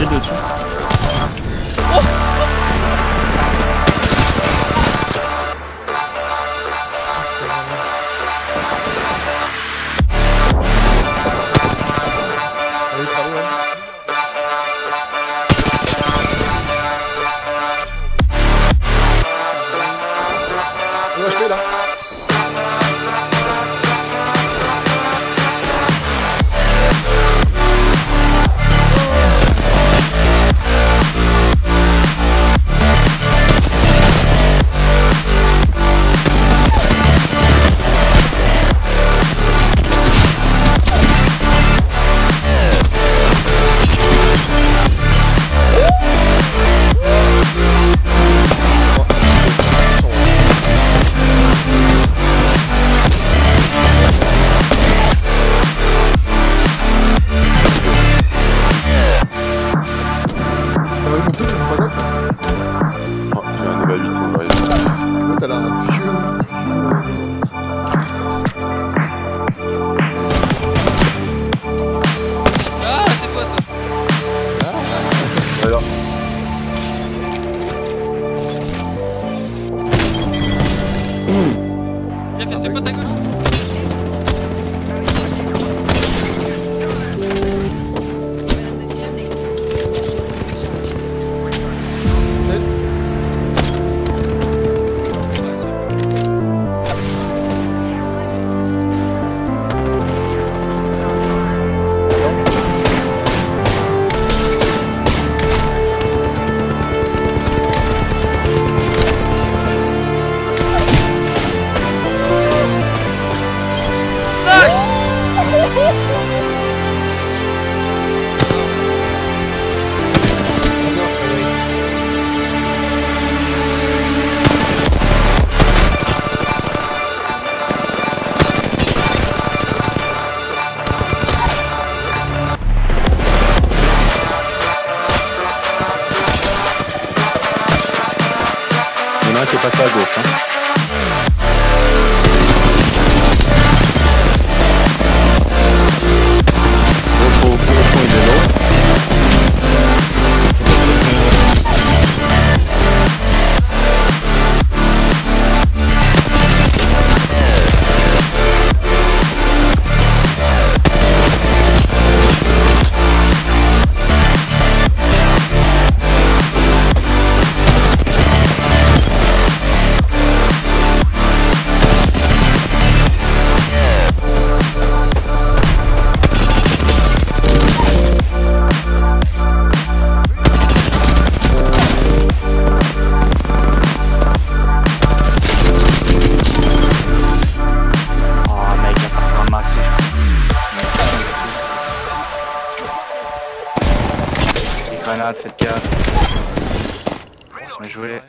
시리즈 l'heure. Bien fait, c'est pas ta gueule hein. emocionante pra essa gofa. grenade, faites gaffe. Bien joué.